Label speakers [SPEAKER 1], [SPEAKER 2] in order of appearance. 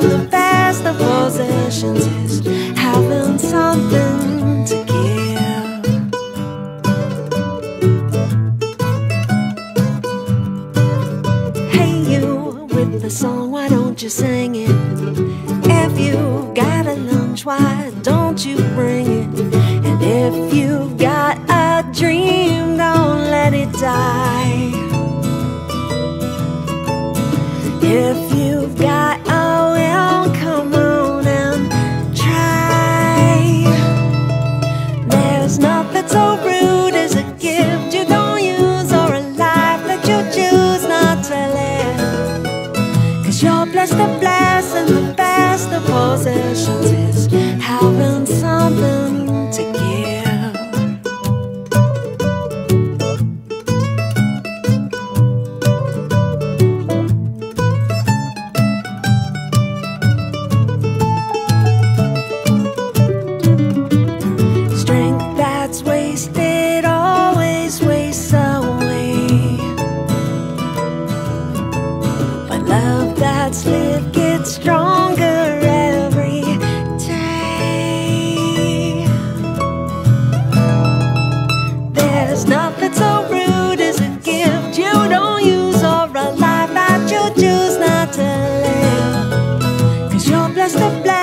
[SPEAKER 1] the best of possessions is having something to give. Hey, you with the song, why don't you sing it? If you've got a lunch, why don't you bring it? And if you've got a dream, don't let it die. If you've got you're blessed to bless, and the best of possessions that's lived gets stronger every day. There's nothing so rude as a gift you don't use or a life that you choose not to live. Cause you're blessed to bless.